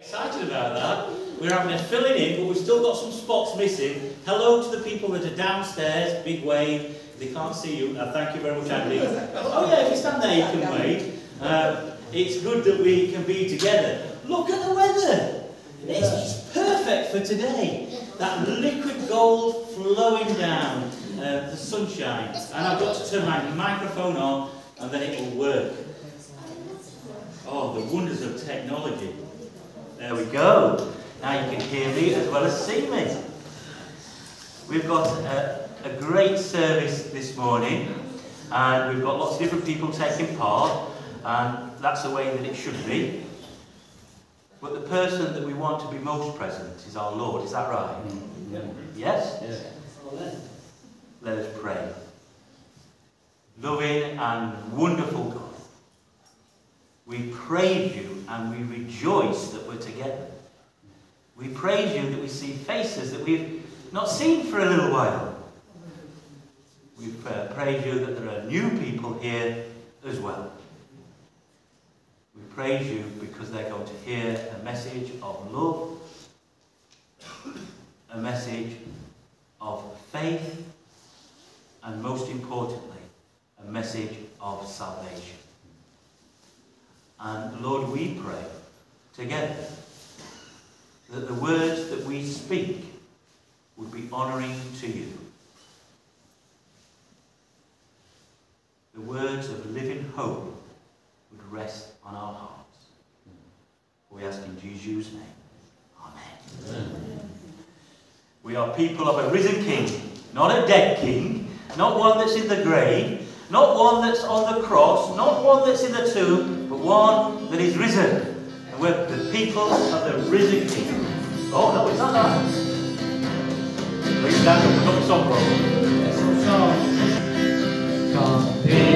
Excited about that. We're having a filling in, but we've still got some spots missing. Hello to the people that are downstairs. Big wave. They can't see you. Uh, thank you very much, Andy. Oh yeah, if you stand there, you can wave. Uh, it's good that we can be together. Look at the weather. It's, it's perfect for today. That liquid gold flowing down, uh, the sunshine. And I've got to turn my microphone on, and then it will work. Oh, the wonders of technology. There we go. Now you can hear me as well as see me. We've got a, a great service this morning, and we've got lots of different people taking part, and that's the way that it should be. But the person that we want to be most present is our Lord, is that right? Mm, yeah. Yes? Yeah. Let us pray. Loving and wonderful God, we praise you and we rejoice that we're together. We praise you that we see faces that we've not seen for a little while. We praise you that there are new people here as well. We praise you because they're going to hear a message of love, a message of faith, and most importantly, a message of salvation. And Lord, we pray together that the words that we speak would be honouring to you. The words of living hope would rest on our hearts. We ask in Jesus' name. Amen. Amen. We are people of a risen king, not a dead king, not one that's in the grave, not one that's on the cross, not one that's in the tomb, one that is risen. And we're the people of the risen king. Oh no, it's not that. Please stand up and song That's the song. Come,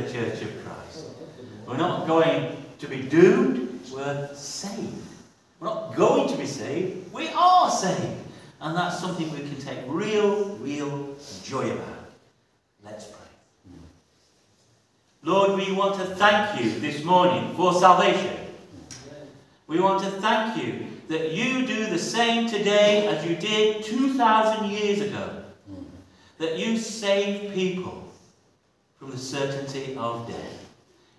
the church of Christ. We're not going to be doomed, we're saved. We're not going to be saved, we are saved. And that's something we can take real, real joy about. Let's pray. Lord, we want to thank you this morning for salvation. We want to thank you that you do the same today as you did 2,000 years ago. That you save people from the certainty of death.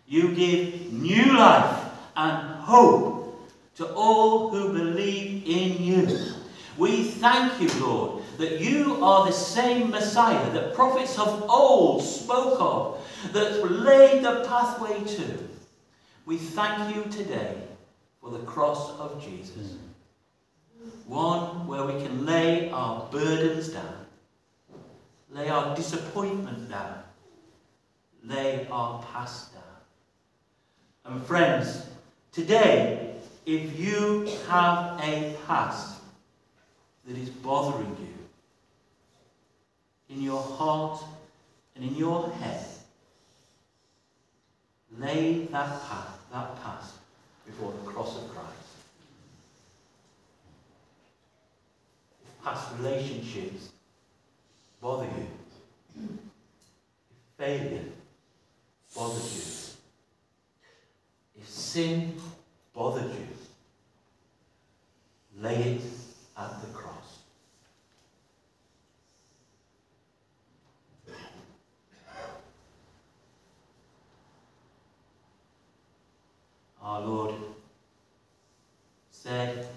You give new life and hope to all who believe in you. We thank you, Lord, that you are the same Messiah that prophets of old spoke of, that laid the pathway to. We thank you today for the cross of Jesus. One where we can lay our burdens down, lay our disappointment down, lay our past down. And friends, today, if you have a past that is bothering you, in your heart and in your head, lay that past, that past before the cross of Christ. If past relationships bother you, if failure bothered you, if sin bothered you, lay it at the cross. Our Lord said,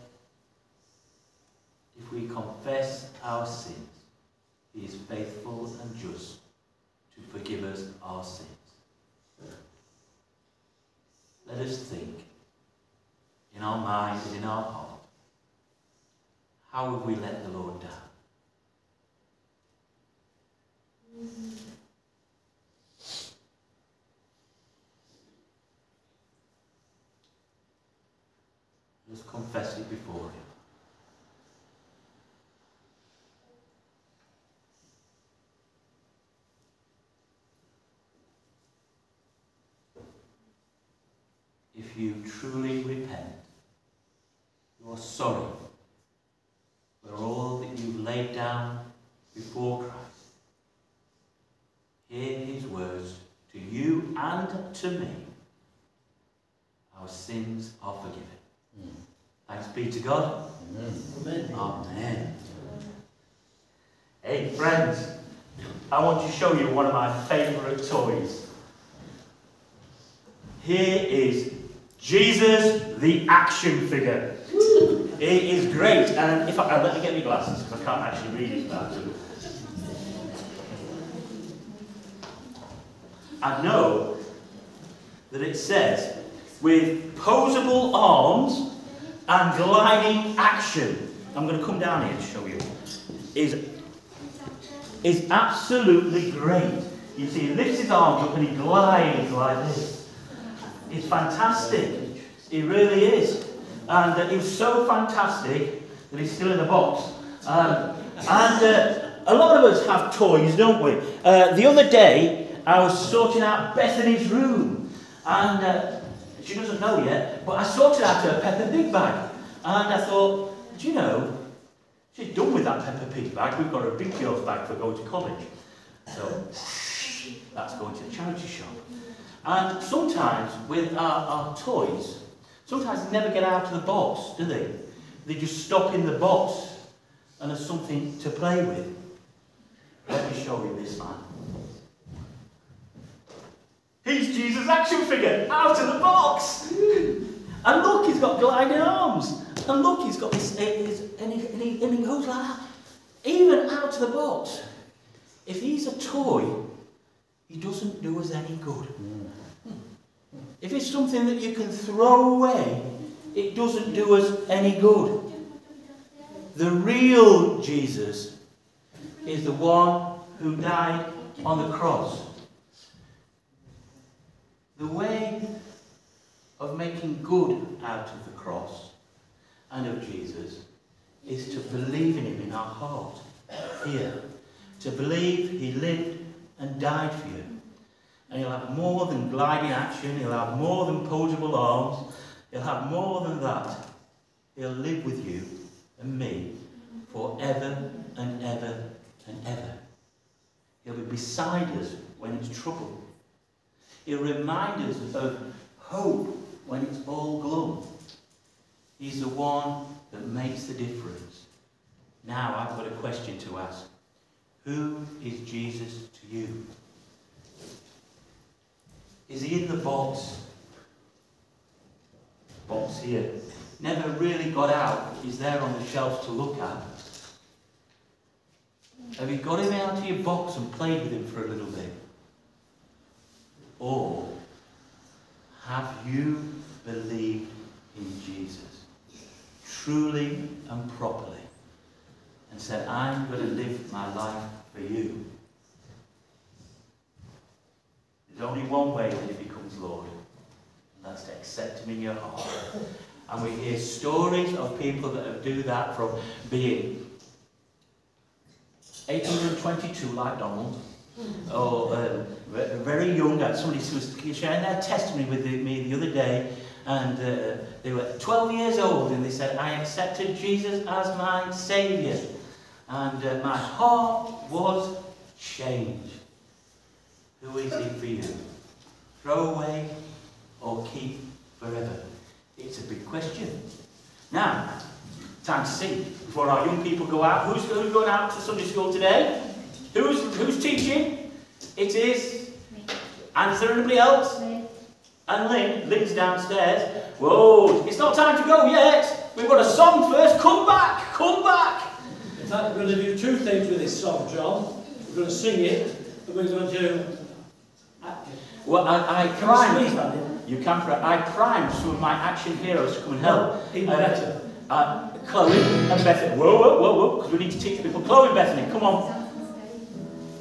if we confess our sins, he is faithful and just to forgive us our sins. Let us think in our mind and in our heart, how have we let the Lord down? Just confess it before Him. If you truly repent, you are sorry for all that you've laid down before Christ. Hear his words to you and to me. Our sins are forgiven. Mm. Thanks be to God. Amen. Amen. Hey, friends, I want to show you one of my favourite toys. Here is Jesus the action figure. It is great, and if I, uh, let me get my glasses because I can't actually read it that. I know that it says, with posable arms and gliding action. I'm going to come down here to show you. Is is absolutely great. You see, he lifts his arms up and he glides like this. It's fantastic. It really is. And uh, was so fantastic that he's still in the box. Um, and uh, a lot of us have toys, don't we? Uh, the other day, I was sorting out Bethany's room. And uh, she doesn't know yet, but I sorted out her Peppa Pig bag. And I thought, do you know, she's done with that Peppa Pig bag. We've got a big girl's bag for going to college. So that's going to the charity shop. And sometimes with our, our toys, sometimes they never get out of the box, do they? They just stop in the box and there's something to play with. Let me show you this man. He's Jesus' action figure, out of the box! And look, he's got gliding arms. And look, he's got this, eh, and he, and he, and he goes like that. Even out of the box. If he's a toy, he doesn't do us any good. If it's something that you can throw away, it doesn't do us any good. The real Jesus is the one who died on the cross. The way of making good out of the cross and of Jesus is to believe in him in our heart, here. To believe he lived and died for you. And he'll have more than gliding action, he'll have more than posable arms, he'll have more than that. He'll live with you and me forever and ever and ever. He'll be beside us when it's trouble. He'll remind us of hope when it's all glum. He's the one that makes the difference. Now I've got a question to ask. Who is Jesus to you? Is he in the box? Box here. Never really got out. He's there on the shelf to look at. Have you got him out of your box and played with him for a little bit? Or have you believed in Jesus truly and properly and said, I'm going to live my life for you? There's only one way that he becomes Lord, and that's to accept him in your heart. And we hear stories of people that have do that from being 822 like Donald, or uh, very young. Somebody was sharing their testimony with me the other day, and uh, they were 12 years old, and they said, I accepted Jesus as my Saviour. And uh, my heart was changed. Who is he for you? Throw away or keep forever? It's a big question. Now, time to sing before our young people go out. Who's, who's going out to Sunday school today? Who's, who's teaching? It is. And is there anybody else? And Lynn, Lynn's downstairs. Whoa, it's not time to go yet. We've got a song first. Come back, come back. In fact, we're going to do two things with this song, John. We're going to sing it, and we're going to act it. Well, I, I primed. You can. I primed some of my action heroes to come and help. Even uh, better. Uh, Chloe and Bethany. Whoa, whoa, whoa, whoa, because we need to teach people. Chloe and Bethany, come on.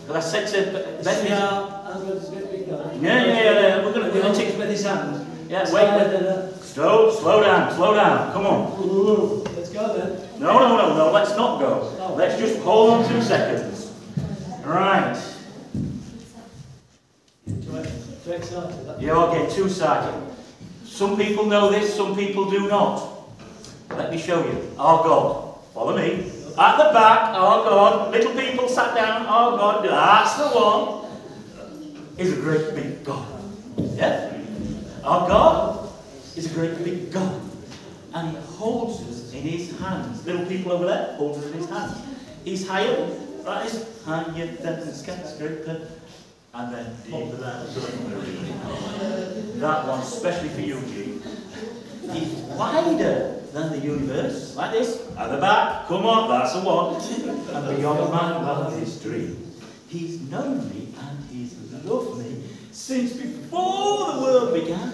Because I said to Bethany. Yeah, yeah, yeah, yeah. We're going to, we're going to teach his hand. Yeah, wait, wait. Slow, slow down, slow down. Come on. Let's go then. No, no, no, no. Let's not go. Oh. Let's just hold on two seconds. Right. Excited. You're getting too excited. Some people know this, some people do not. Let me show you. Our God. Follow me. At the back, our God. Little people sat down. Our God. That's the one. Is a great big God. Yeah? Our God is a great big God. And he holds us in his hands. Little people over there holds us in his hands. He's higher. Right? He's higher than the skyscraper. And then than That one, especially for you, G. is wider than the universe. Like this. At the back. Come on, that's the one. And beyond man wildest dream. He's known me and he's loved me since before the world began.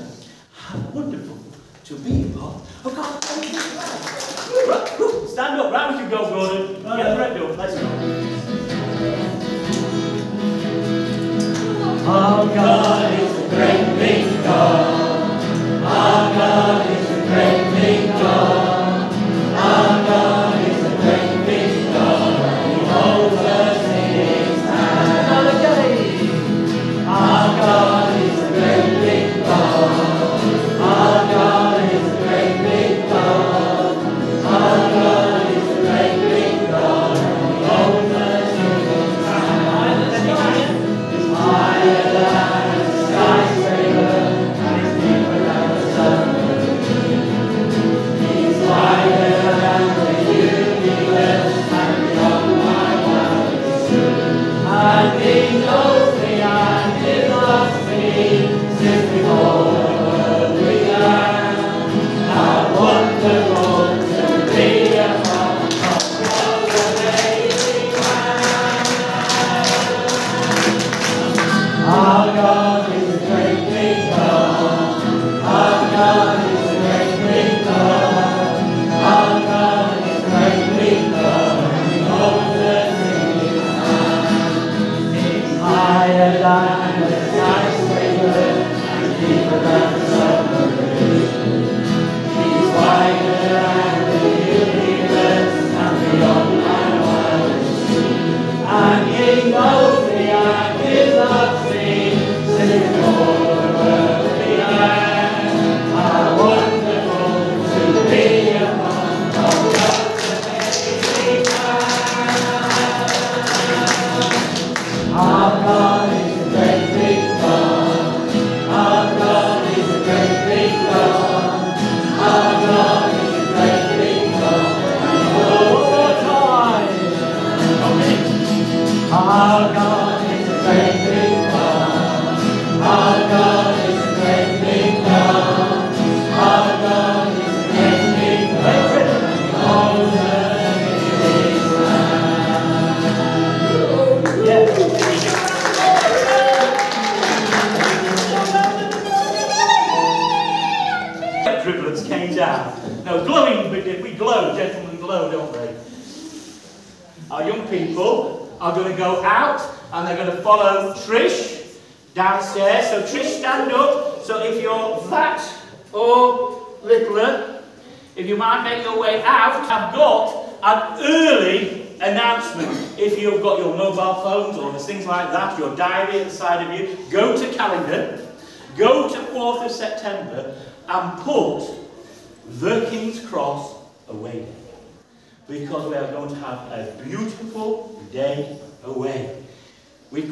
How wonderful to be a part of God. Right, stand up, right we can go, Gordon. Get the red up, let's go. Our God is a great big God. Our God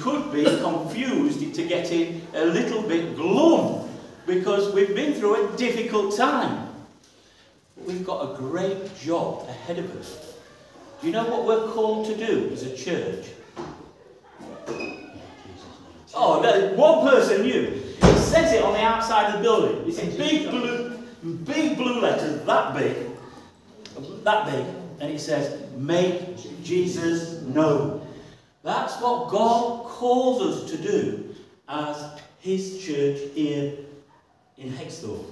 Could be confused into getting a little bit glum because we've been through a difficult time. But we've got a great job ahead of us. Do you know what we're called to do as a church? Oh, that, one person knew. It says it on the outside of the building. It's in big blue, big blue letters, that big, that big, and it says, "Make Jesus known." That's what God calls us to do as His church here in Hexthorpe.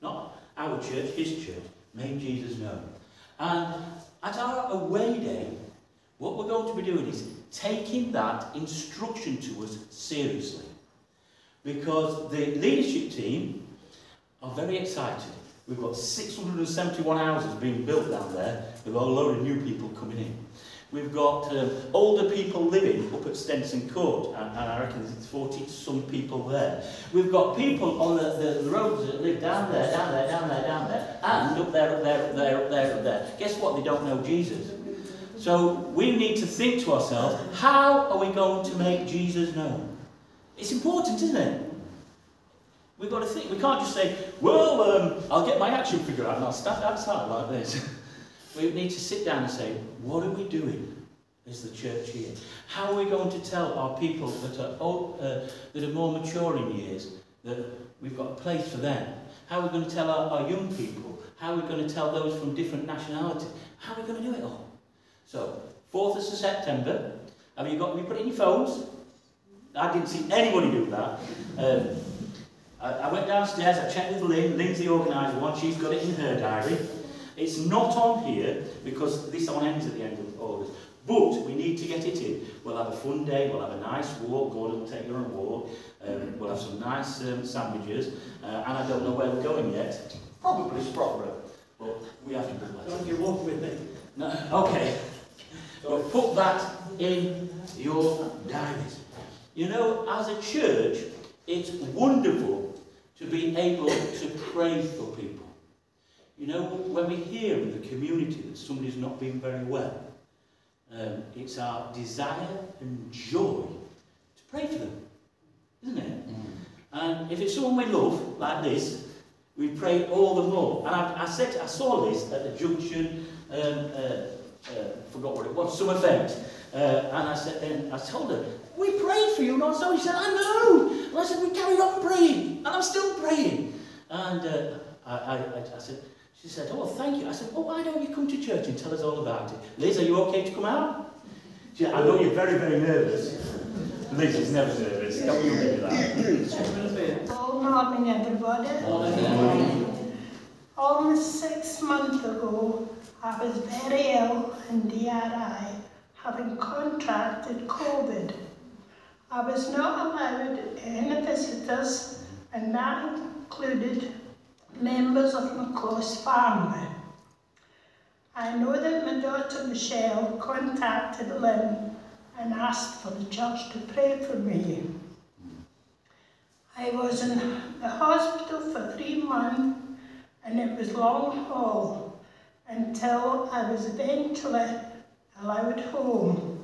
Not our church, His church. Make Jesus known. And at our away day, what we're going to be doing is taking that instruction to us seriously. Because the leadership team are very excited. We've got 671 houses being built down there with a load of new people coming in. We've got um, older people living up at Stenson Court, and, and I reckon there's 40 some people there. We've got people on the, the, the roads that live down there, down there, down there, down there, and up there, up there, up there, up there, up there. Guess what? They don't know Jesus. So we need to think to ourselves, how are we going to make Jesus known? It's important, isn't it? We've got to think. We can't just say, well, um, I'll get my action figure out and I'll stand outside like this. we need to sit down and say, what are we doing as the church here? How are we going to tell our people that are, old, uh, that are more mature in years that we've got a place for them? How are we going to tell our, our young people? How are we going to tell those from different nationalities? How are we going to do it all? So, 4th of September, have you got, have you put in your phones? I didn't see anybody do that. Um, I, I went downstairs, I checked with Lynn, Lynn's the organiser one, she's got it in her diary. It's not on here because this one ends at the end of August. But we need to get it in. We'll have a fun day, we'll have a nice walk, Gordon will take you on a walk, um, we'll have some nice um, sandwiches, uh, and I don't know where we're going yet. Probably Sprotbrough, but we have to book that. Don't you walk with me? No, okay. But put that in your diaries. You know, as a church, it's wonderful to be able to pray for people. You know, when we hear in the community that somebody's not been very well, um, it's our desire and joy to pray for them, isn't it? Mm. And if it's someone we love, like this, we pray all the more. And I, I said, I saw this at the junction, um, uh, uh, forgot what it was, some event, uh, and I said, and I told her, we prayed for you, not so. She said, I know. And I said, we carried on praying, and I'm still praying. And uh, I, I, I said, she said, oh, thank you. I said, well, why don't you come to church and tell us all about it? Liz, are you okay to come out? She said, I know you're very, very nervous. Liz is never nervous. Don't you do that. Good morning, everybody. Almost six months ago, I was very ill in DRI, having contracted COVID. I was not allowed any visitors, and that included members of my close family. I know that my daughter Michelle contacted Lynn and asked for the church to pray for me. I was in the hospital for three months and it was long haul until I was eventually allowed home.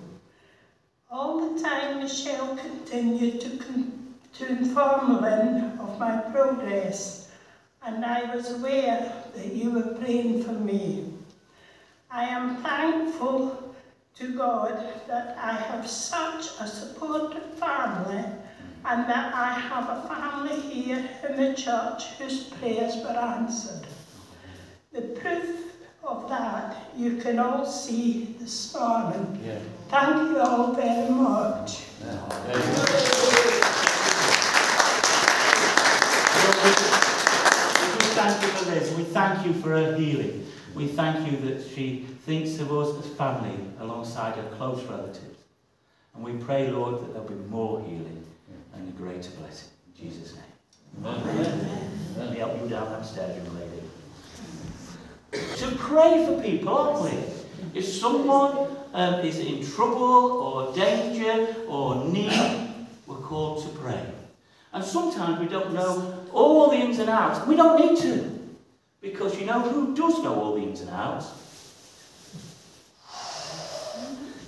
All the time Michelle continued to, con to inform Lynn of my progress and I was aware that you were praying for me. I am thankful to God that I have such a supportive family and that I have a family here in the church whose prayers were answered. The proof of that you can all see this morning. Yeah. Thank you all very much. We just thank you for Liz. We thank you for her healing. We thank you that she thinks of us as family alongside her close relatives. And we pray, Lord, that there'll be more healing and a greater blessing. In Jesus' name. Amen. Let me help you down that stairs, young lady. To pray for people, aren't we? If someone um, is in trouble or danger or need, we're called to pray. And sometimes we don't know all the ins and outs. We don't need to. Because you know who does know all the ins and outs?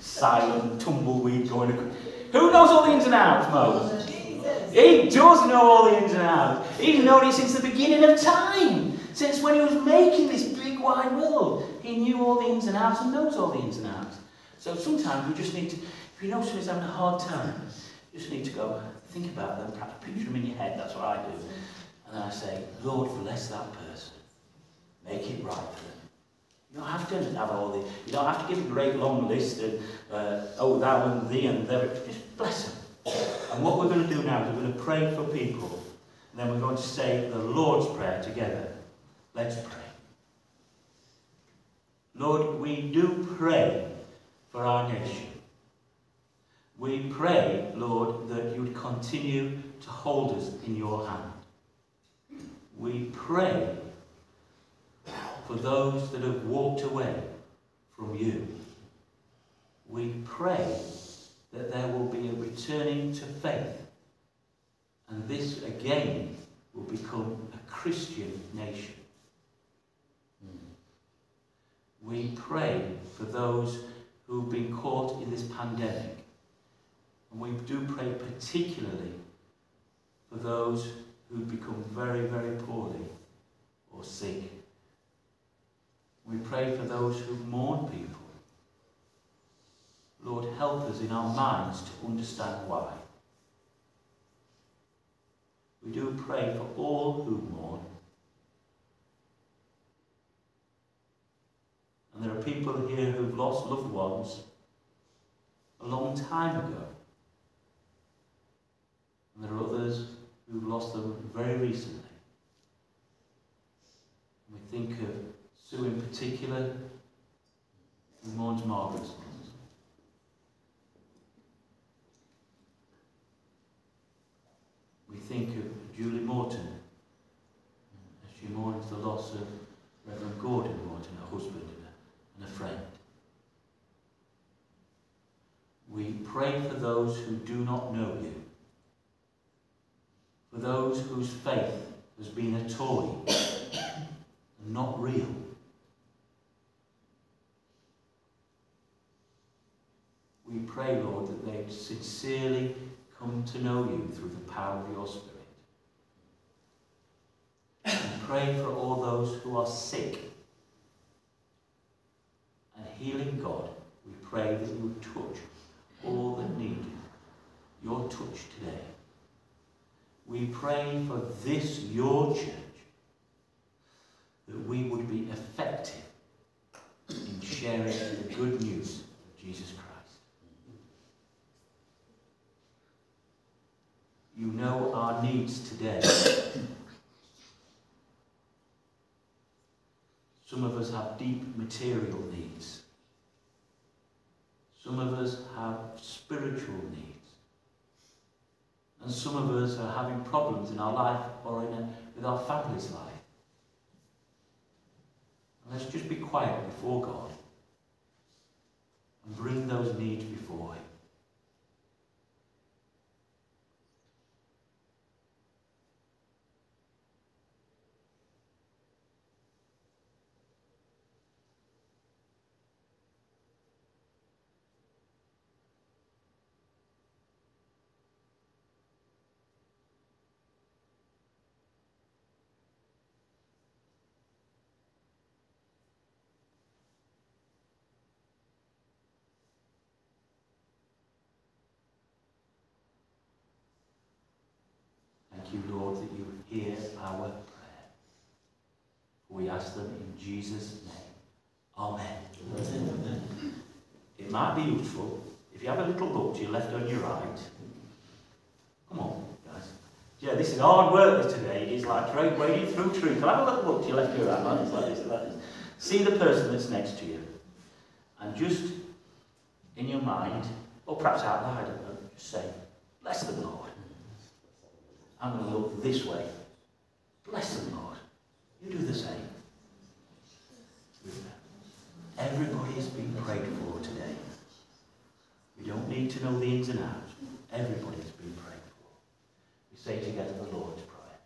Silent tumbleweed going across. Who knows all the ins and outs, Mo? He does know all the ins and outs. He's known it since the beginning of time. Since when he was making this big wide world. He knew all the ins and outs and knows all the ins and outs. So sometimes we just need to, if you know someone's having a hard time, you just need to go think about them, perhaps picture them in your head, that's what I do. And then I say, Lord, bless that person. Make it right for them. You don't have to have all the, you don't have to give a great long list of, uh, oh, thou and thee and there. Just bless them. And what we're going to do now is we're going to pray for people. And then we're going to say the Lord's Prayer together. Let's pray. Lord, we do pray for our nation. We pray, Lord, that you would continue to hold us in your hand. We pray for those that have walked away from you. We pray that there will be a returning to faith. And this again will become a Christian nation. Hmm. We pray for those who've been caught in this pandemic. And we do pray particularly for those who've become very, very poorly or sick. We pray for those who mourn people. Lord, help us in our minds to understand why. We do pray for all who mourn. And there are people here who've lost loved ones a long time ago. And there are others who've lost them very recently. We think of Sue in particular, who loss. We think of Julie Morton as she mourns the loss of Reverend Gordon Morton, her husband and a friend. We pray for those who do not know you, for those whose faith has been a toy and not real. We pray, Lord, that they sincerely come to know you through the power of your Spirit. We pray for all those who are sick. And healing God, we pray that you would touch all that need your touch today. We pray for this, your church, that we would be effective in sharing the good news of Jesus Christ. You know our needs today. Some of us have deep material needs. Some of us have spiritual needs. And some of us are having problems in our life or in a, with our family's life. And let's just be quiet before God and bring those needs before Him. Hear our prayer. We ask them in Jesus' name. Amen. Amen. It might be useful if you have a little look to your left and your right. Come on, guys. Yeah, this is hard work today. It's like wading through truth. Have a little look to your left and your right. Like this, like this, like this. See the person that's next to you. And just in your mind, or perhaps out loud, just say, Bless the Lord. I'm going to look this way. Bless the Lord. You do the same. Everybody has been prayed for today. We don't need to know the ins and outs. Everybody has been prayed for. We say together the Lord's Prayer.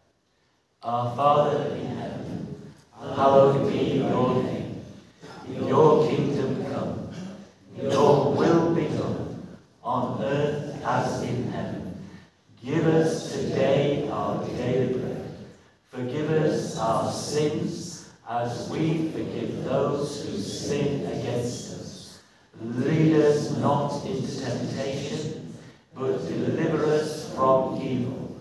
Our Father in heaven, hallowed be your name. Your kingdom come. Your will be done on earth as in heaven. Give us today our daily bread. Forgive us our sins as we forgive those who sin against us. Lead us not into temptation, but deliver us from evil.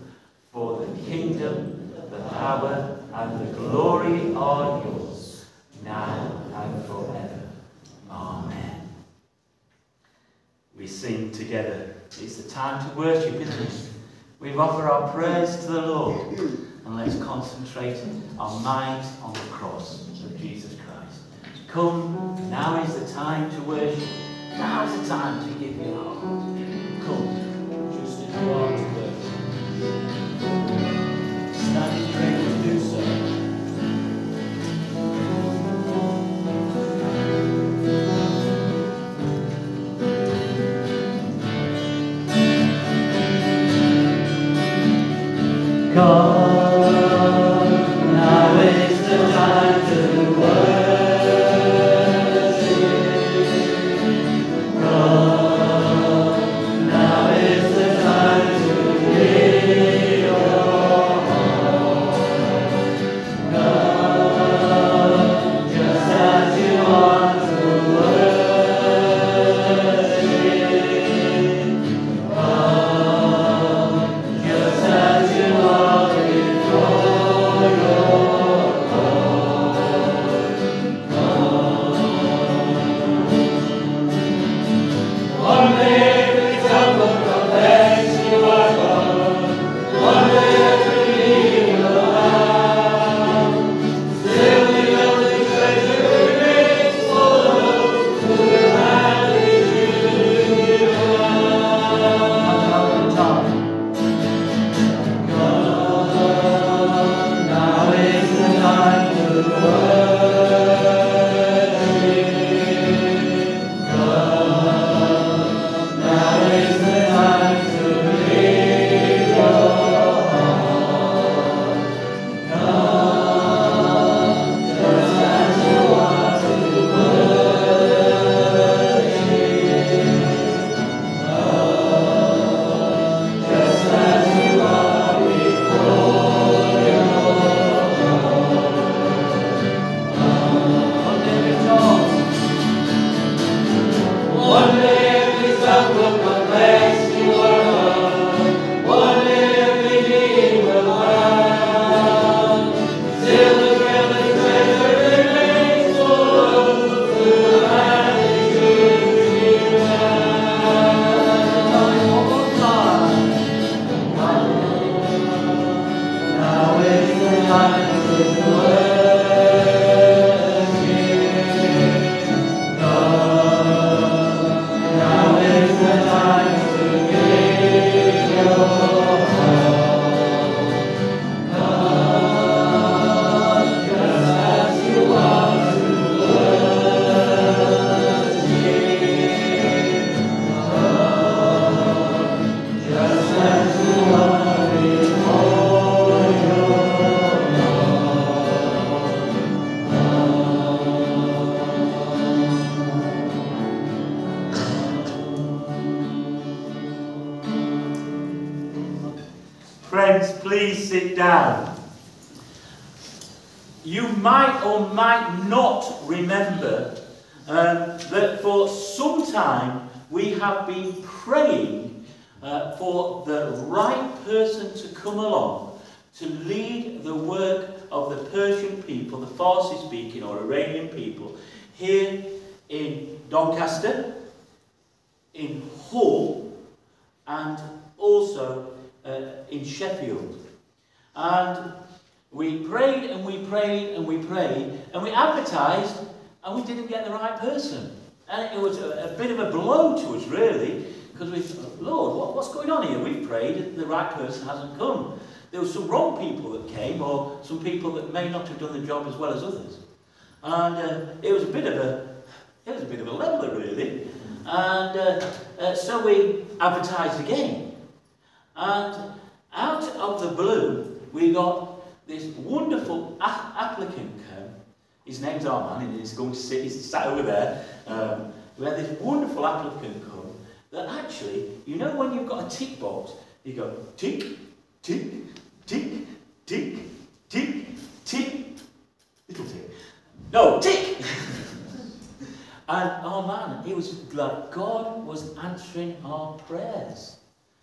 For the kingdom, the power, and the glory are yours, now and forever. Amen. We sing together. It's the time to worship, isn't it? We offer our prayers to the Lord and let's concentrate our minds on the cross of Jesus Christ. Come, now is the time to worship. Now is the time to give your heart. Come, just as you are to worship. Some people that may not have done the job as well as others. And uh, it was a bit of a, it was a bit of a leveler, really. And uh, uh, so we advertised again. And out of the blue, we got this wonderful applicant come. His name's Arman, and he's going to sit, he's sat over there. Um, we had this wonderful applicant come that actually, you know when you've got a tick box, you go tick, tick, tick, tick, tick, little tick. No, tick! and oh man, it was like God was answering our prayers.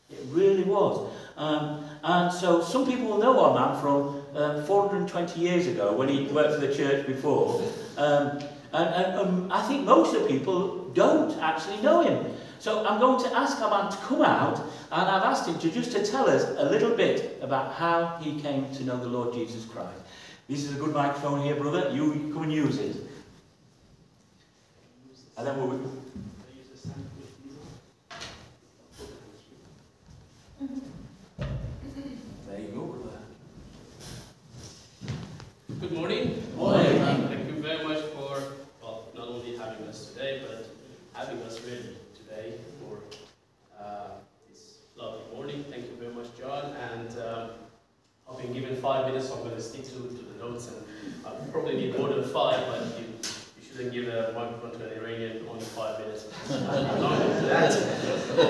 It really was. Um, and so some people will know our man from um, 420 years ago when he worked for the church before. Um, and, and um, I think most of the people don't actually know him. So I'm going to ask our man to come out and I've asked him to just to tell us a little bit about how he came to know the Lord Jesus Christ. This is a good microphone here, brother. You come and use it. And then we'll... There you go, brother. Good morning. Morning. Thank you very much for, well, not only having us today, but having us really today for uh, this lovely morning. Thank you very much, John. And um, I've been given five minutes, so I'm going to stick to, to the notes. And I'll probably need more than five, but you, you shouldn't give a microphone to an Iranian only five minutes.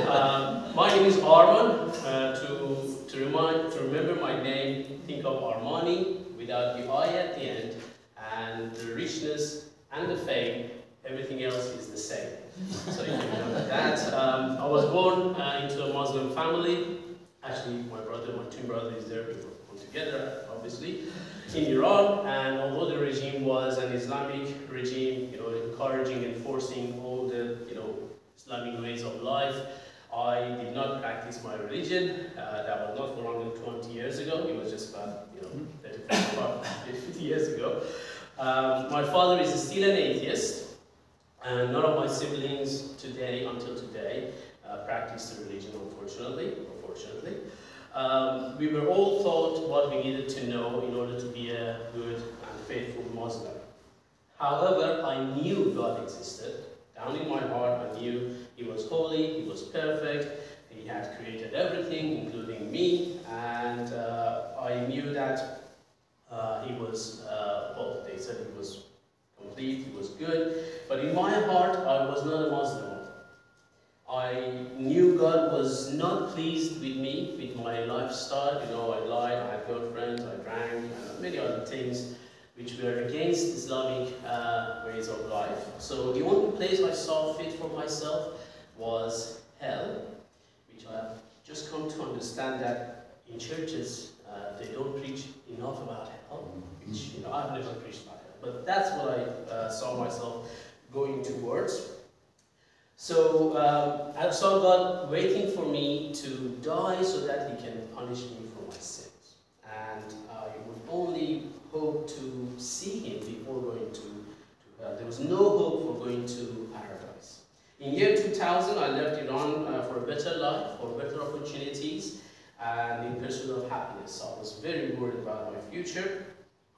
Um, my name is Arman. Uh, to, to, remind, to remember my name, think of Armani without the I at the end, and the richness and the fame, everything else is the same. So you can remember that. Um, I was born uh, into a Muslim family. Actually, my brother, my twin brother is there. Together, obviously, in Iran. And although the regime was an Islamic regime, you know, encouraging and forcing all the, you know, Islamic ways of life, I did not practice my religion. Uh, that was not for longer than 20 years ago. It was just about, you know, 30, 50 years ago. Um, my father is still an atheist, and none of my siblings today, until today, uh, practice the religion, unfortunately. Unfortunately, um, we were all taught what we needed to know in order to be a good and faithful Muslim. However, I knew God existed. Down in my heart, I knew He was holy, He was perfect, He had created everything, including me, and uh, I knew that uh, He was, uh, well, they said He was complete, He was good, but in my heart, I was not a Muslim. I knew God was not pleased with me, with my lifestyle. You know, I lied, I had girlfriends, I drank, many other things which were against Islamic uh, ways of life. So the only place I saw fit for myself was hell, which I have just come to understand that in churches uh, they don't preach enough about hell, which you know I've never preached about hell. But that's what I uh, saw myself going towards. So um, I saw God waiting for me to die so that He can punish me for my sins. And I would only hope to see Him before going to, to hell. There was no hope for going to paradise. In year 2000, I left Iran uh, for a better life, for better opportunities, and in pursuit of happiness. I was very worried about my future.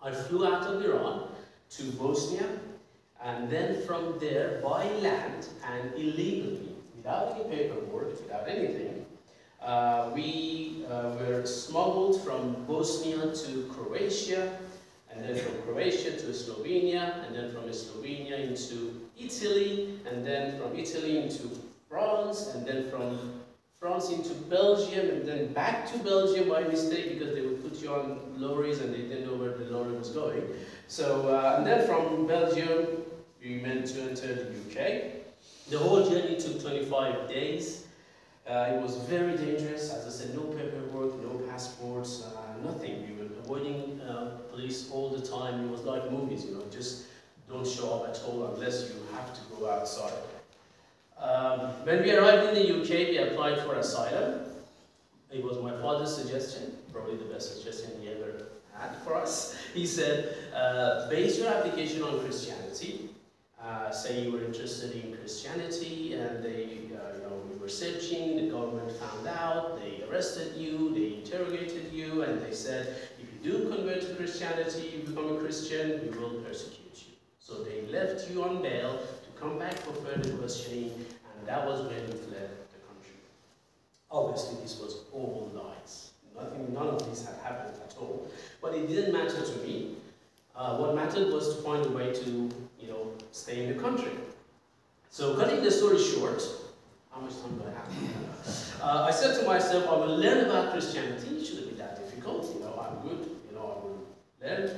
I flew out of Iran to Bosnia, and then from there, by land and illegally, without any paperwork, without anything, uh, we uh, were smuggled from Bosnia to Croatia, and then from Croatia to Slovenia, and then from Slovenia into Italy, and then from Italy into France, and then from France into Belgium, and then back to Belgium by mistake because they would put you on lorries and they didn't know where the lorry was going. So, uh, and then from Belgium, we meant to enter the UK. The whole journey took 25 days, Uh, it was very dangerous. As I said, no paperwork, no passports, uh, nothing. We were avoiding uh, police all the time. It was like movies, you know, just don't show up at all unless you have to go outside. Um, when we arrived in the UK, we applied for asylum. It was my father's suggestion, probably the best suggestion he ever had for us. He said, uh, base your application on Christianity. Uh, say you were interested in Christianity and they, uh, you know, we were searching, the government found out, they arrested you, they interrogated you, and they said, if you do convert to Christianity, you become a Christian, we will persecute you. So they left you on bail to come back for further questioning, and that was when you fled the country. Obviously, this was all lies. Nothing, none of this had happened at all. But it didn't matter to me. Uh, what mattered was to find a way to you know, stay in the country. So cutting the story short, how much time do I have? Uh, I said to myself, I will learn about Christianity. It shouldn't be that difficult. You know, I'm good. You know, I will learn.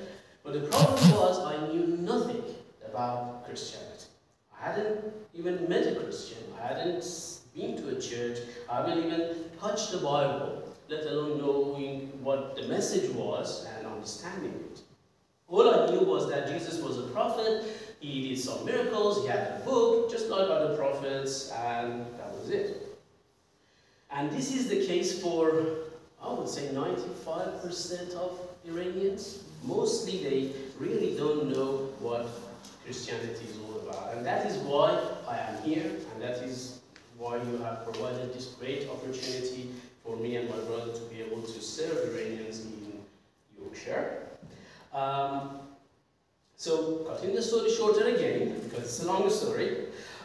But the problem was I knew nothing about Christianity. I hadn't even met a Christian. I hadn't been to a church. I haven't even touched the Bible, let alone knowing what the message was and understanding it. All I knew was that Jesus was a prophet, he did some miracles, he had a book, just like other prophets, and that was it. And this is the case for, I would say, 95% of Iranians. Mostly they really don't know what Christianity is all about. And that is why I am here, and that is why you have provided this great opportunity for me and my brother to be able to serve Iranians in Yorkshire. Um, so, cutting the story shorter again, because it's a long story,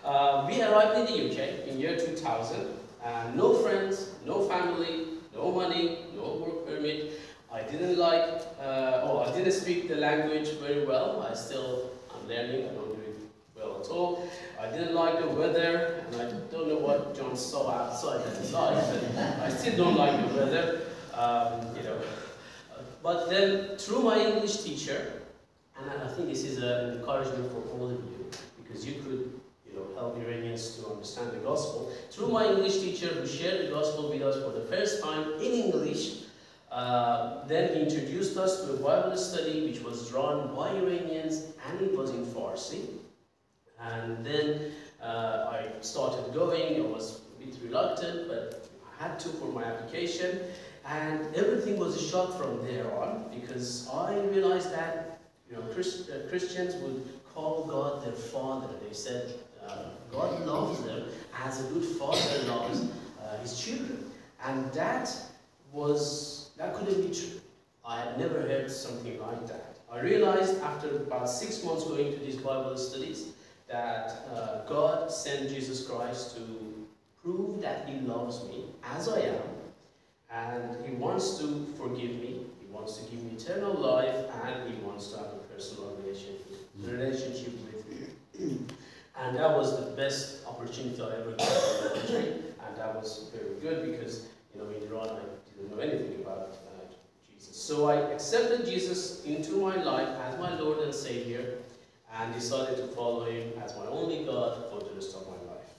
uh, we arrived in the UK in year 2000, and no friends, no family, no money, no work permit. I didn't like, uh, oh, I didn't speak the language very well. I still, I'm learning, I don't do it well at all. I didn't like the weather, and I don't know what John saw outside liked, but I still don't like the weather, um, you know. But then, through my English teacher, and I think this is an encouragement for all of you, because you could you know, help Iranians to understand the gospel. Through my English teacher who shared the gospel with us for the first time in English, uh, then he introduced us to a Bible study which was drawn by Iranians and it was in Farsi. And then uh, I started going, I was a bit reluctant, but I had to for my application. And everything was a shock from there on because I realized that you know, Christ, uh, Christians would call God their Father. They said uh, God loves them as a good father loves uh, his children. And that was, that couldn't be true. I had never heard something like that. I realized after about six months going to these Bible studies that uh, God sent Jesus Christ to prove that he loves me as I am and he wants to forgive me, he wants to give me eternal life, and he wants to have personal relationship, relationship with me. And that was the best opportunity I ever got in the country, and that was very good because, you know, in Iran I didn't know anything about uh, Jesus. So I accepted Jesus into my life as my Lord and Savior, and decided to follow him as my only God for the rest of my life.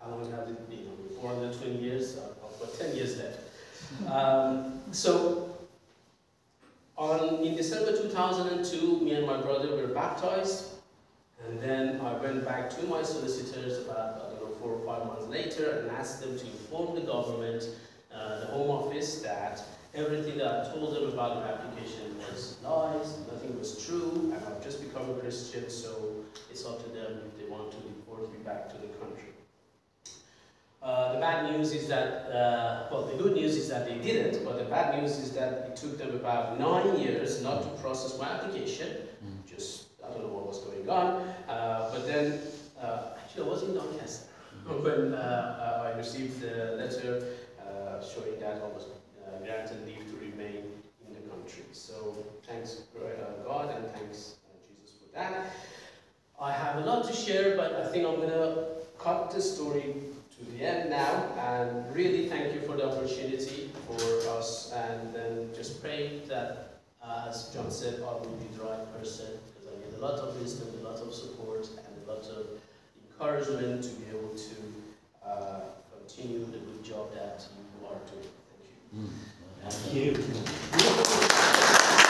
How long has it been? 420 years? I've got 10 years left. Um, so, on, in December 2002, me and my brother were baptized, and then I went back to my solicitors about, I don't know, four or five months later and asked them to inform the government, uh, the Home Office, that everything that I told them about my application was lies, nothing was true, and I've just become a Christian, so it's up to them if they want to deport me back to the country. Uh, the bad news is that, uh, well, the good news is that they didn't, but the bad news is that it took them about nine years not to process my application. Mm. Just, I don't know what was going on. Uh, but then, uh, actually, I was in Doncaster mm. when uh, I received the letter showing that I was granted leave to remain in the country. So, thanks God and thanks Jesus for that. I have a lot to share, but I think I'm going to cut the story to the end now and really thank you for the opportunity for us and then just pray that uh, as John said I will be the right person because I need a lot of wisdom, a lot of support and a lot of encouragement to be able to uh, continue the good job that you are doing. Thank you. Thank you.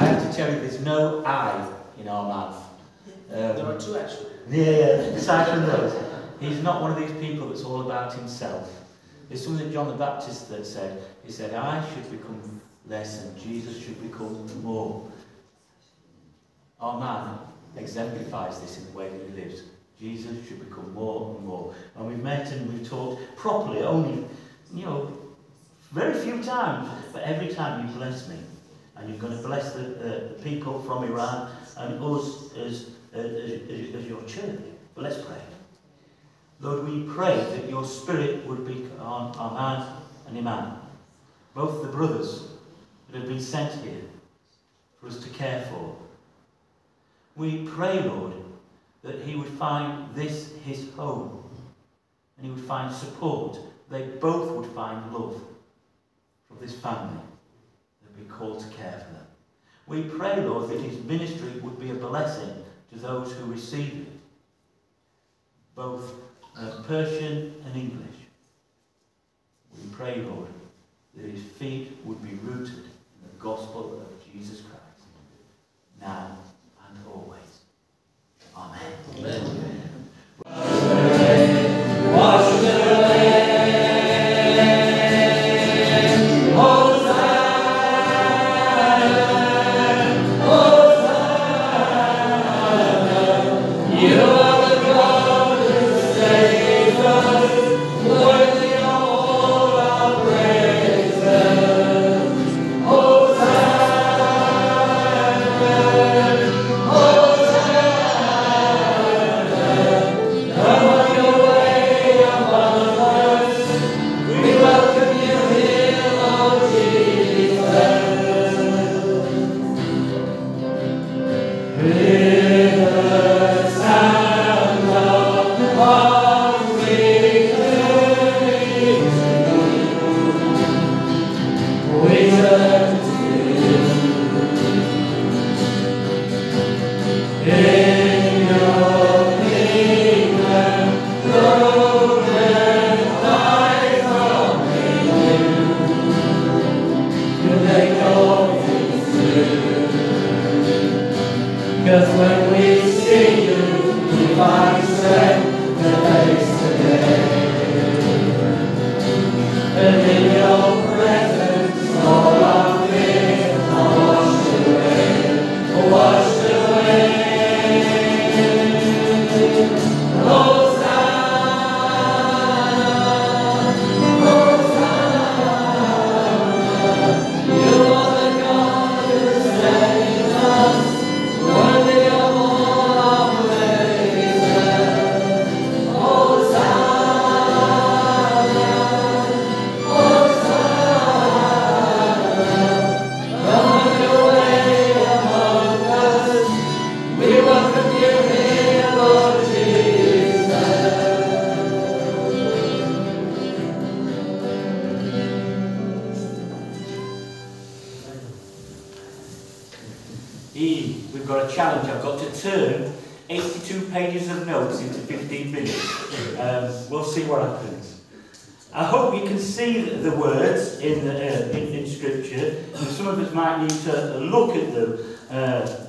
I have to tell you, there's no I in our mouth. There Um, are two actually. Yeah, yeah, aside from those, he's not one of these people that's all about himself. There's something that John the Baptist that said, he said, I should become less and Jesus should become more. Our man exemplifies this in the way that he lives. Jesus should become more and more. And we've met and we've talked properly only, you know, very few times, but every time you bless me. And you're going to bless the, uh, the people from Iran and us as, as, as, as your church. But let's pray. Lord, we pray that your spirit would be on Ahmad and Iman, both the brothers that have been sent here for us to care for. We pray, Lord, that he would find this his home and he would find support. They both would find love from this family that be called to care for them. We pray, Lord, that his ministry would be a blessing to those who receive it, both uh, Persian and English. We pray, Lord, that his feet would be rooted in the gospel of Jesus Christ, now and always. Amen. Because Um, we'll see what happens. I hope you can see the, words in, the, uh, in, in Scripture. And some of us might need to look at them. Uh,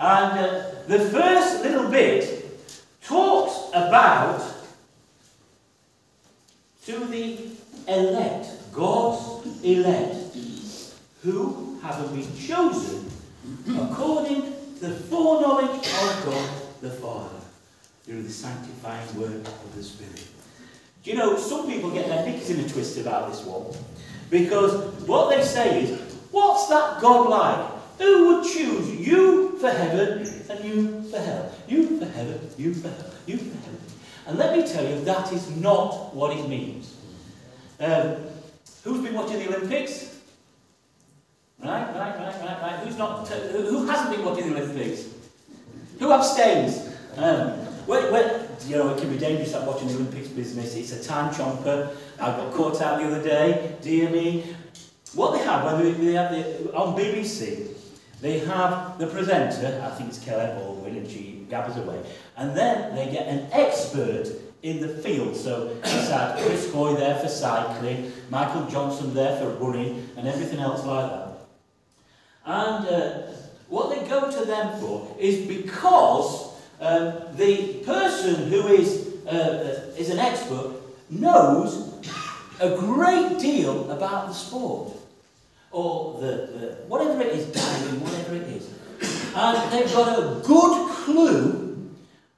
and uh, the first little bit talks about to the elect, God's elect, who having been chosen according to the foreknowledge of God the Father through the sanctifying work of the Spirit. Do you know, some people get their knickers in a twist about this one because what they say is, what's that God like? Who would choose you for heaven and you for hell? You for heaven, you for hell, you for heaven. And let me tell you, that is not what it means. Um, who's been watching the Olympics? Right, right, right, right, right. Who's not? who hasn't been watching the Olympics? Who abstains? Um, Well, well, you know, it can be dangerous like watching the Olympics business. It's a time chomper. I got caught out the other day, dear me. What they have, whether they have the, on BBC, they have the presenter, I think it's Kelly Baldwin, and she gathers away, and then they get an expert in the field. So it's had Chris Hoy there for cycling, Michael Johnson there for running, and everything else like that. And uh, what they go to them for is because um, the person who is, uh, is an expert knows a great deal about the sport or the, the whatever it is, diving, whatever it is. And they've got a good clue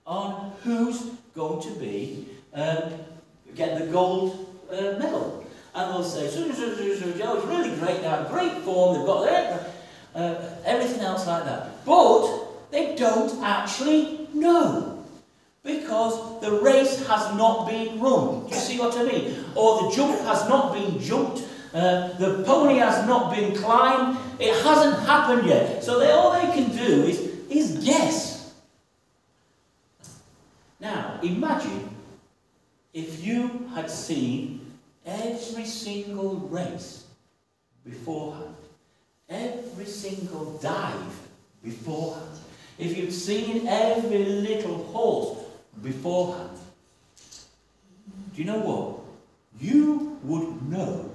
on who's going to be um, get the gold uh, medal. And they'll say, so, so, so, so, Joe, it's really great now, great form, they've got uh, everything else like that. But they don't actually know because the race has not been run. You see what I mean? Or the jump has not been jumped. Uh, the pony has not been climbed. It hasn't happened yet. So they, all they can do is, is guess. Now, imagine if you had seen every single race beforehand, every single dive beforehand, if you'd seen every little horse beforehand, do you know what? You would know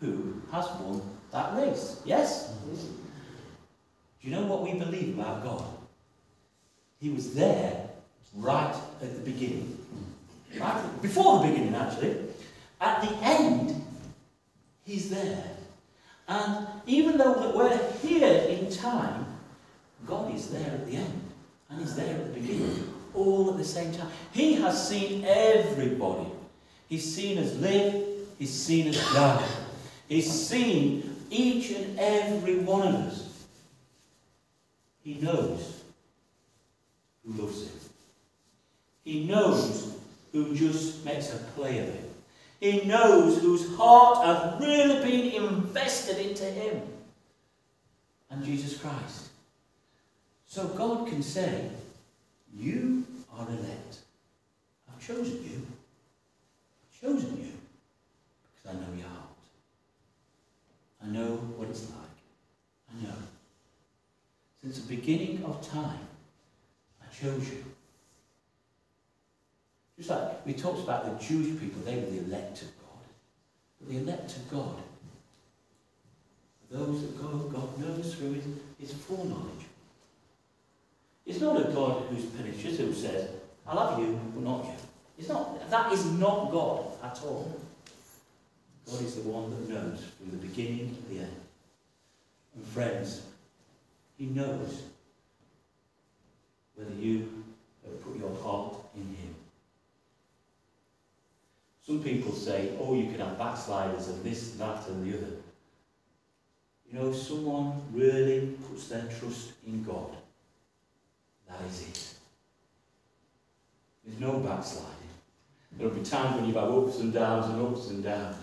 who has won that race. Yes? Do you know what we believe about God? He was there right at the beginning. Right? Before the beginning, actually. At the end, He's there. And even though we're here in time, God is there at the end. And He's there at the beginning. All at the same time. He has seen everybody. He's seen us live. He's seen us die. He's seen each and every one of us. He knows who loves him. He knows who just makes a play of it. He knows whose heart has really been invested into him and Jesus Christ. So God can say, You are elect. I've chosen you. I've chosen you because I know your heart. I know what it's like. I know. Since the beginning of time, I chose you. Just like we talked about the Jewish people, they were the elect of God. But the elect of God those that God, God knows through his, his foreknowledge. It's not a God who's pernicious, who says, I love you, but not you. It's not, that is not God at all. God is the one that knows from the beginning to the end. And friends, He knows whether you have put your heart in Him. Some people say, oh, you can have backsliders and this, that, and the other. You know, someone really puts their trust in God, that is it. There's no backsliding. There'll be times when you've had ups and downs and ups and downs.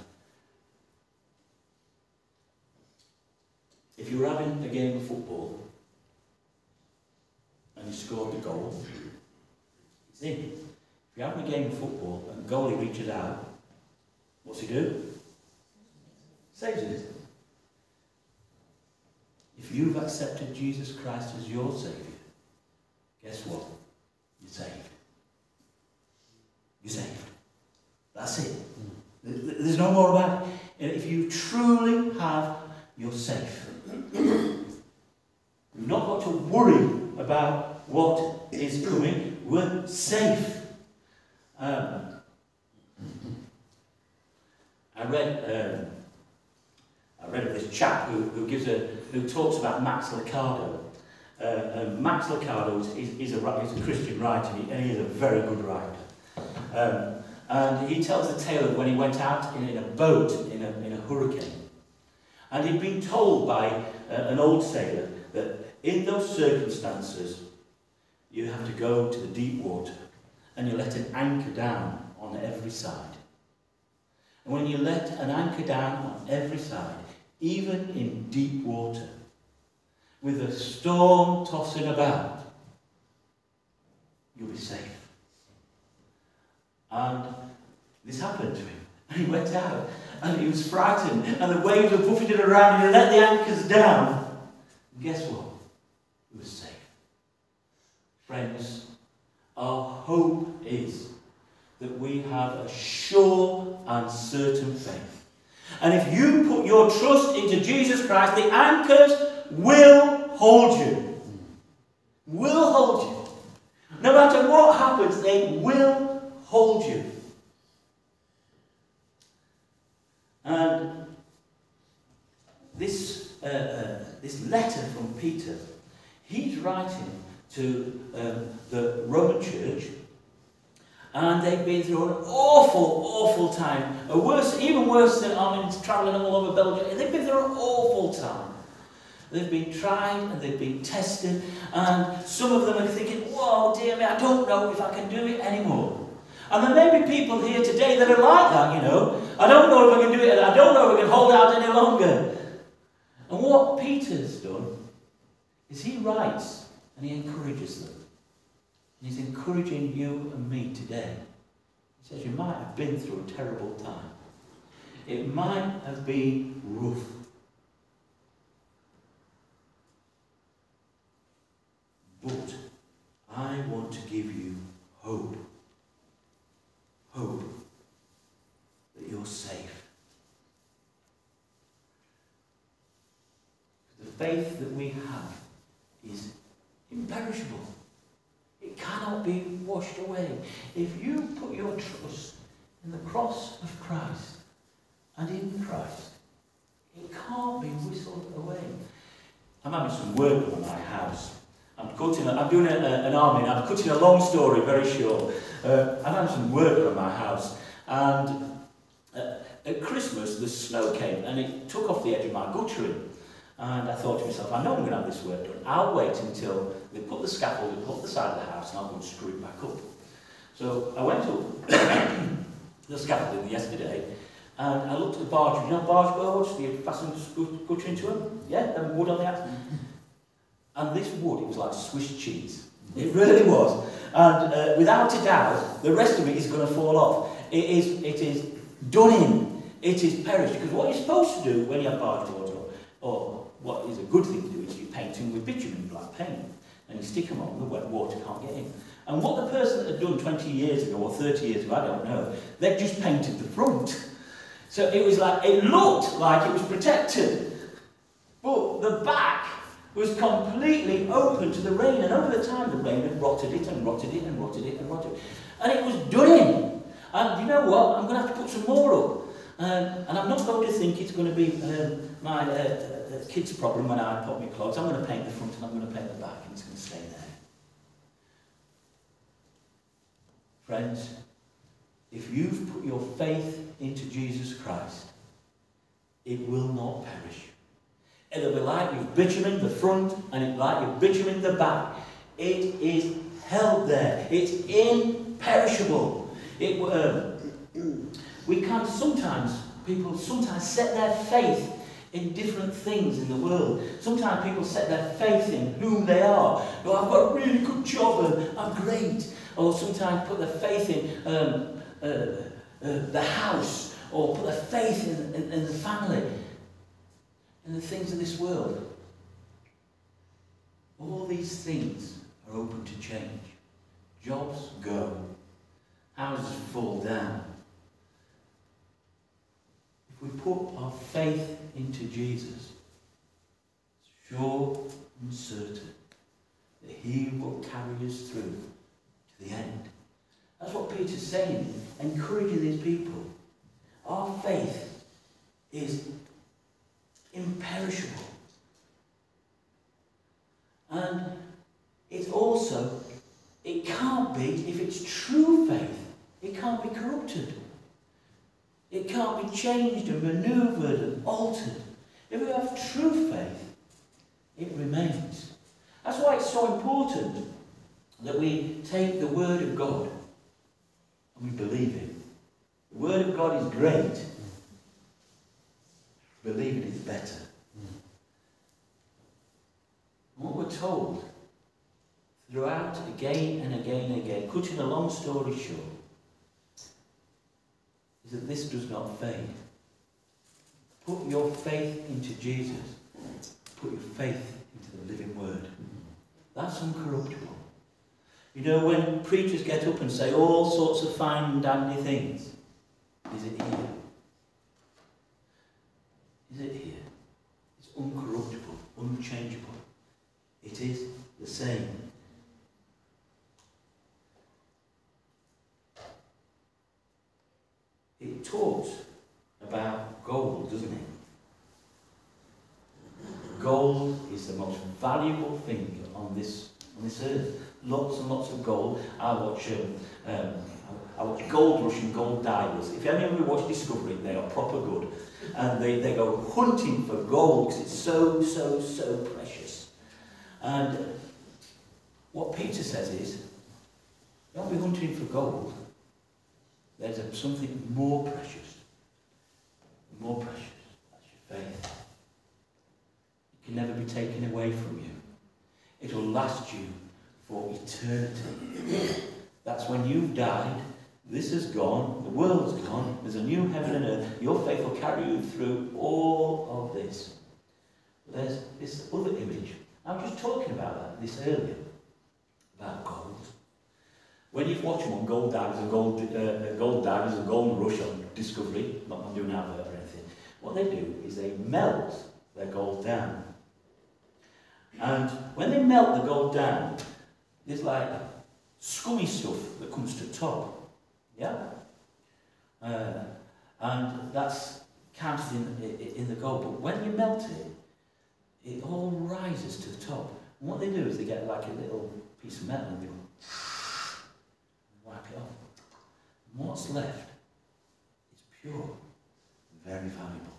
If you're having a game of football and you scored the goal, it's in. If you're having a game of football and the goalie reaches out, what's he do? Saves it. If you've accepted Jesus Christ as your Saviour, guess what? You're saved. You're saved. That's it. There's no more about it. If you truly have, you're safe. We've not got to worry about what is coming. We're safe. Um, I read um, I read of this chap who, who gives a who talks about Max Lucado. Uh, Max Lucado is, is, a, is a Christian writer and he is a very good writer. Um, and he tells the tale of when he went out in, in a boat in a, in a hurricane. And he'd been told by uh, an old sailor that in those circumstances you have to go to the deep water and you let an anchor down on every side. And when you let an anchor down on every side, even in deep water, with a storm tossing about, you'll be safe. And this happened to him. And he went out and he was frightened and the waves were buffeting around and he let the anchors down. And guess what? He was safe. Friends, our hope is that we have a sure and certain faith. And if you put your trust into Jesus Christ, the anchors will hold you. Will hold you. No matter what happens, they will hold you. And this, uh, uh, this letter from Peter, he's writing to um, the Roman church, and they've been through an awful, awful time. A worse, even worse than I mean, travelling all over Belgium. They've been through an awful time. They've been tried and they've been tested, and some of them are thinking, "Whoa, dear me, I don't know if I can do it anymore." And there may be people here today that are like that, you know. I don't know if I can do it, I don't know if I can hold out any longer. And what Peter's done is he writes and he encourages them. And he's encouraging you and me today. He says, You might have been through a terrible time. It might have been rough. But I want to give you hope. Hope that you're safe. The faith that we have is imperishable. It cannot be washed away. If you put your trust in the cross of Christ and in Christ, it can't be whistled away. I'm having some work on my house. I'm cutting. I'm doing a, a, an army. I'm cutting a long story very short. Uh, I'm having some work on my house, and uh, at Christmas the snow came and it took off the edge of my guttering. And I thought to myself, I know I'm going to have this work done. I'll wait until they put the scaffold, up the side of the house, and I'll go and screw it back up. So I went up the scaffolding yesterday, and I looked at the barge. You know barge boards? You fasten gutter into them? Yeah, the wood on the outside. And this wood, it was like Swiss cheese. It really was. And uh, without a doubt, the rest of it is going to fall off. It is, it is done in. It is perished. Because what you're supposed to do when you have barge boards, or, or what is a good thing to do, is you paint them with bitumen black paint. And you stick them on, the wet water can't get in. And what the person had done 20 years ago, or 30 years ago, I don't know, they'd just painted the front. So it was like, it looked like it was protected. But the back was completely open to the rain, and over the time the rain had rotted it and rotted it and rotted it and rotted it. And it was done. And you know what? I'm going to have to put some more up. Um, and I'm not going to think it's going to be um, my uh, uh, kid's problem when I put my clothes. I'm going to paint the front and I'm going to paint the back, and it's going to stay there. Friends, if you've put your faith into Jesus Christ, it will not perish. It'll be like you've bitumen the front and it'll be like you've bitumen the back. It is held there. It's imperishable. It, um, we can't sometimes, people sometimes set their faith in different things in the world. Sometimes people set their faith in whom they are. Oh, I've got a really good job and I'm great. Or sometimes put their faith in um, uh, uh, the house or put their faith in, in, in the family and the things of this world. All these things are open to change. Jobs go. Houses fall down. If we put our faith into Jesus, it's sure and certain that he will carry us through to the end. That's what Peter's saying, encouraging these people. Our faith is imperishable. And it's also, it can't be, if it's true faith, it can't be corrupted. It can't be changed and maneuvered and altered. If we have true faith, it remains. That's why it's so important that we take the Word of God and we believe it. The Word of God is great. Believing is better. And what we're told throughout again and again and again, cutting a long story short, is that this does not fade. Put your faith into Jesus. Put your faith into the living Word. That's uncorruptible. You know, when preachers get up and say all sorts of fine and dandy things, is it here? Is it here? It's uncorruptible, unchangeable. It is the same. It talks about gold, doesn't it? Gold is the most valuable thing on this on this earth. Lots and lots of gold. I watch um, um, I watch Gold Rush and Gold Divers. If any of you watch Discovery, they are proper good. And they, they go hunting for gold because it's so, so, so precious. And what Peter says is, don't be hunting for gold. There's a, something more precious. More precious. That's your faith. It can never be taken away from you. It will last you for eternity. That's when you've died. This is gone. The world's gone. There's a new heaven and earth. Your faith will carry you through all of this. There's this other image. I was just talking about that this earlier. About gold. When you watch them on Gold Divers and Gold, uh, Gold Divers and Golden Rush on Discovery, not I'm doing advert or anything, what they do is they melt their gold down. And when they melt the gold down, there's like scummy stuff that comes to top. Yeah? Uh, and that's counted in, in the gold. But when you melt it, it all rises to the top. And what they do is they get like a little piece of metal and they go, wipe it off. And what's left is pure, very valuable.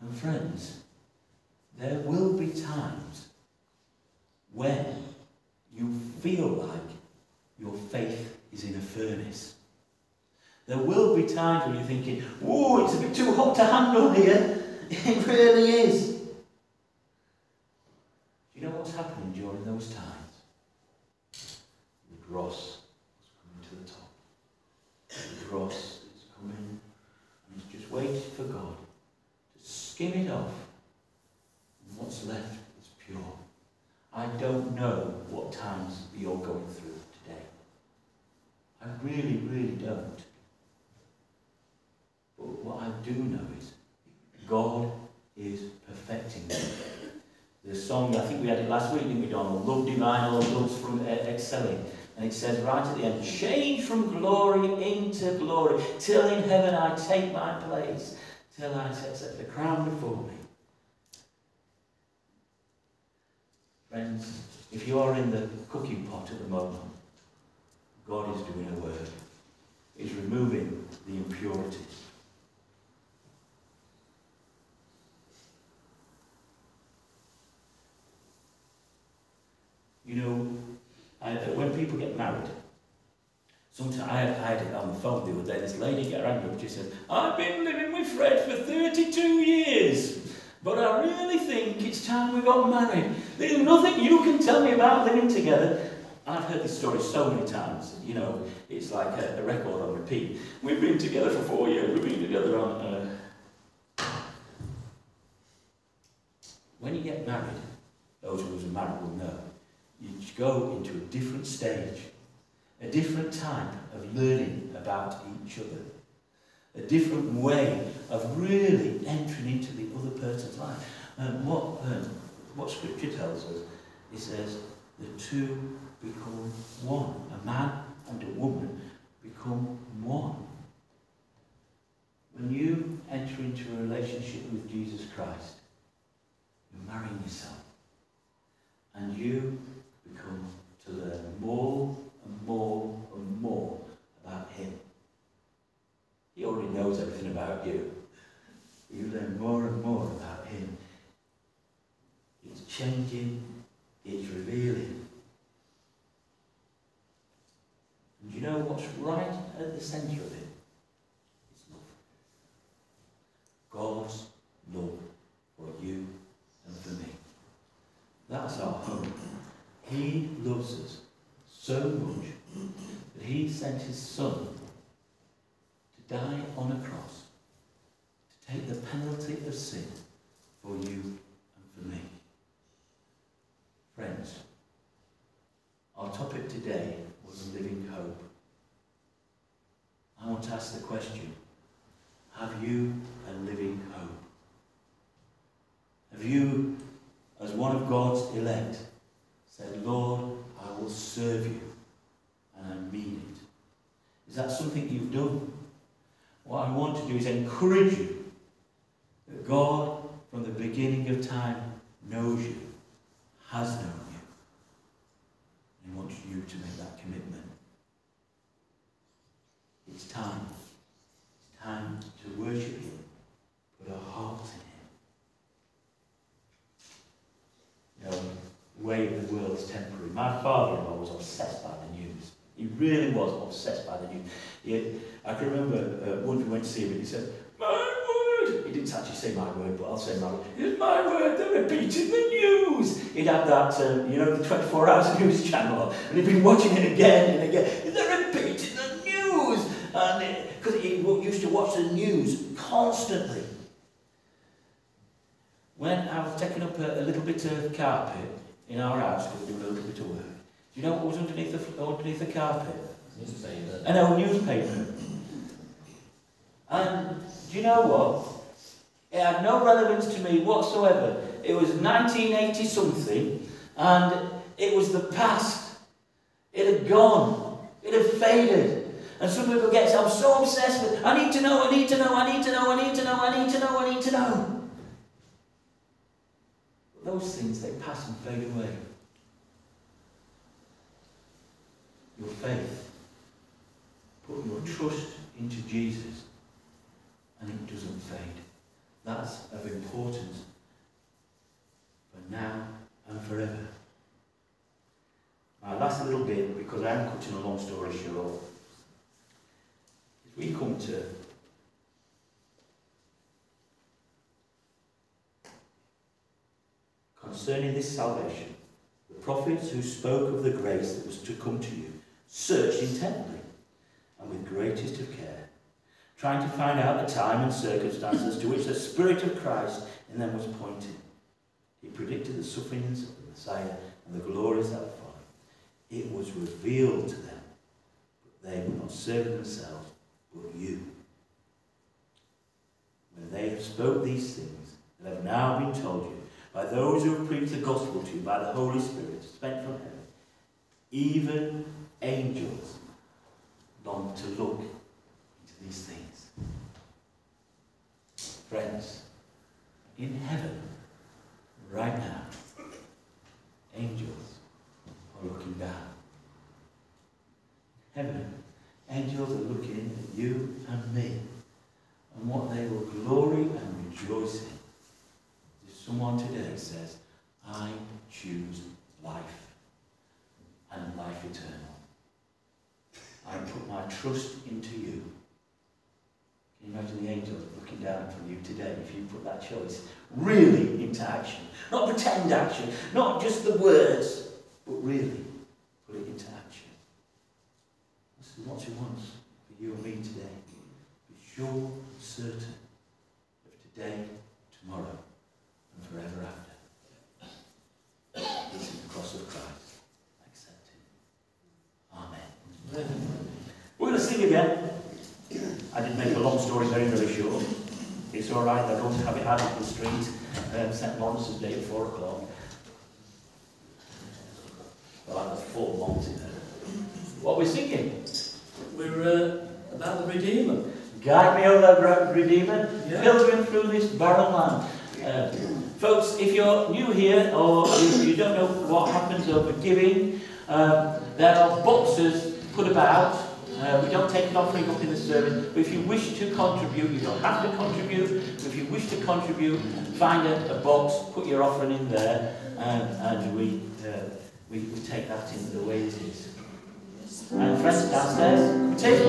And friends, there will be times when you feel like your faith is in a furnace. There will be times when you're thinking, oh, it's a bit too hot to handle here. It really is. Do you know what's happening during those times? The dross is coming to the top. The dross is coming and it's just waiting for God to skim it off. And what's left is pure. I don't know what times you're going through today. I really, really don't. But what I do know is God is perfecting me. The song, I think we had it last week, didn't we, Donald? Love divine, all loves from uh, excelling. And it says right at the end, change from glory into glory, till in heaven I take my place, till I set the crown before me. Friends, if you are in the cooking pot at the moment, God is doing a work. He's removing the impurities. You know, I, when people get married, sometimes I had, I had on the phone the other day, this lady got rang up, she said, I've been living with Fred for 32 years, but I really think it's time we got married. There's nothing you can tell me about living together. I've heard this story so many times, you know, it's like a, a record on repeat. We've been together for four years, we've been together on... Uh... When you get married, those who are married will know, you go into a different stage, a different type of learning about each other, a different way of really entering into the other person's life. And what, um, what Scripture tells us, it says, the two become one. A man and a woman become one. When you enter into a relationship with Jesus Christ, you're marrying yourself. And you become to learn more and more and more about Him. He already knows everything about you. You learn more and more about Him. It's changing, it's revealing. And you know what's right at the centre of it? It's love. God's love for you and for me. That's our home. He loves us so much that he sent his son to die on a cross to take the penalty of sin for you and for me. Friends, our topic today was living hope. I want to ask the question, have you a living hope? Have you, as one of God's elect, said, Lord, I will serve you and I mean it? Is that something you've done? What I want to do is encourage you that God, from the beginning of time, knows you, has known you, and wants you to make that commitment. It's time. It's time to worship Him, put our hearts in Him. You way of the world is temporary. My father-in-law was obsessed by the news. He really was obsessed by the news. He, I can remember uh, once we went to see him and he said, My word! He didn't actually say my word, but I'll say my word. It's my word, they're repeating the news! He'd have that, uh, you know, the 24 hours news channel, and he'd been watching it again and again. They're repeating the news! And because he used to watch the news constantly. When I was taking up a, a little bit of carpet in our house, because we were doing a little bit of work, do you know what was underneath the, underneath the carpet? Newspaper. An old newspaper. And do you know what? It had no relevance to me whatsoever. It was 1980 something, and it was the past. It had gone. It had faded. And some people get I'm so obsessed with, I need to know, I need to know, I need to know, I need to know, I need to know, I need to know. But those things, they pass and fade away. Your faith, put your trust into Jesus, and it doesn't fade. That's of importance for now and forever. My last little bit, because I am cutting a long story short, is we come to concerning this salvation, the prophets who spoke of the grace that was to come to you searched intently and with greatest of care, trying to find out the time and circumstances to which the Spirit of Christ in them was pointing. He predicted the sufferings of the Messiah and the glories that would follow. It was revealed to them, but they were not serving themselves, but you. When they have spoke these things that have now been told you by those who have preached the gospel to you by the Holy Spirit spent from heaven, even angels long to look into these things. Friends, in heaven, right now, angels are looking down. Heaven, angels are looking at you and me, and what they will glory and rejoice in. Someone today says, I choose life and life eternal. I put my trust into you. Can you imagine the angels looking down from you today if you put that choice really into action? Not pretend action, not just the words, but really put it into action. This is what he wants for you and me today. Be sure and certain of today, tomorrow, and forever after. This is the cross of Christ. Accept it. Amen. We're going to sing again. I did make a long story very, very short. It's all right, I don't have it out of the street. Um, St. Lawrence's Day at 4 o'clock. Well, that's four months in there. What are we singing? We're uh, about the Redeemer. Guide me, O thou Redeemer, Yeah. pilgrim through this barren land. Uh, folks, if you're new here or if you don't know what happens over giving, um, there are boxes put about. Uh, we don't take an offering up in the service, but if you wish to contribute, you don't have to contribute. But if you wish to contribute, find a, a box, put your offering in there, and, and we, uh, we we take that in the way it is. And friends downstairs, take.